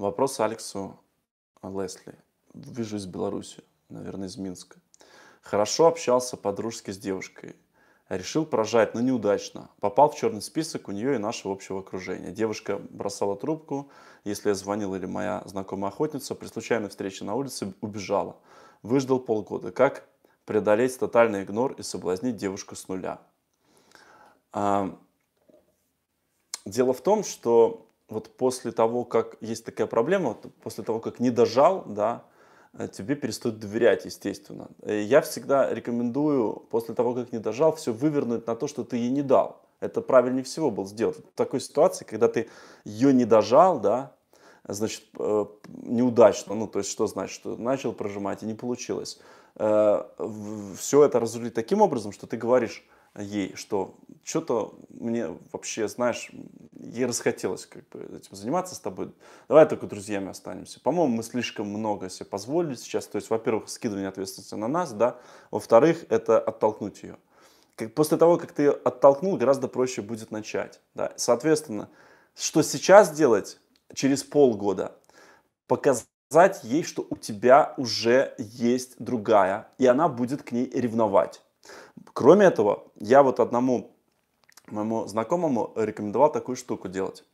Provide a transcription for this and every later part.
Вопрос Алексу Лесли. Вижу из Беларуси, наверное, из Минска. Хорошо общался по-дружески с девушкой. Решил прожать, но неудачно. Попал в черный список у нее и нашего общего окружения. Девушка бросала трубку, если я звонил или моя знакомая охотница, при случайной встрече на улице убежала. Выждал полгода. Как преодолеть тотальный игнор и соблазнить девушку с нуля? А, дело в том, что вот после того, как есть такая проблема, после того, как не дожал, да, э, тебе перестают доверять, естественно. Э, я всегда рекомендую после того, как не дожал, все вывернуть на то, что ты ей не дал. Это правильнее всего было сделать. В такой ситуации, когда ты ее не дожал, да, значит, э, неудачно, ну, то есть, что значит, что начал прожимать и не получилось. Все это разрулить таким образом, что ты говоришь ей, что что-то мне вообще, знаешь, ей расхотелось как бы этим заниматься с тобой. Давай только друзьями останемся. По-моему, мы слишком много себе позволили сейчас. То есть, во-первых, скидывание ответственности на нас, да. Во-вторых, это оттолкнуть ее. Как, после того, как ты ее оттолкнул, гораздо проще будет начать. Да. Соответственно, что сейчас делать через полгода? Показать ей, что у тебя уже есть другая, и она будет к ней ревновать. Кроме этого, я вот одному моему знакомому рекомендовал такую штуку делать.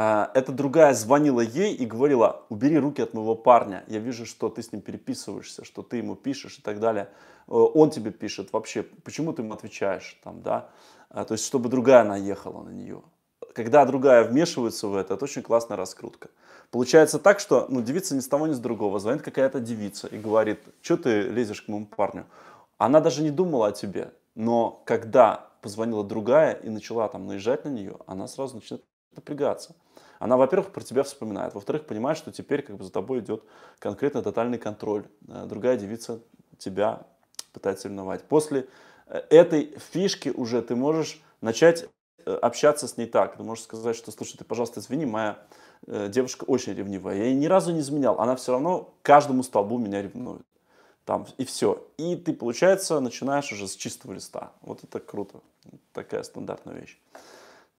А, эта другая звонила ей и говорила, убери руки от моего парня, я вижу, что ты с ним переписываешься, что ты ему пишешь и так далее. Э, он тебе пишет вообще, почему ты ему отвечаешь, там, да? А, то есть, чтобы другая наехала на нее. Когда другая вмешивается в это, это очень классная раскрутка. Получается так, что ну, девица ни с того, ни с другого. Звонит какая-то девица и говорит, что ты лезешь к моему парню. Она даже не думала о тебе. Но когда позвонила другая и начала там наезжать на нее, она сразу начинает напрягаться. Она, во-первых, про тебя вспоминает, во-вторых, понимает, что теперь как бы за тобой идет конкретно тотальный контроль. Э, другая девица тебя пытается ревновать. После э, этой фишки уже ты можешь начать э, общаться с ней так. Ты можешь сказать, что, слушай, ты, пожалуйста, извини, моя девушка очень ревнивая. Я ей ни разу не изменял. Она все равно каждому столбу меня ревнует там, и все. И ты, получается, начинаешь уже с чистого листа. Вот это круто. Такая стандартная вещь.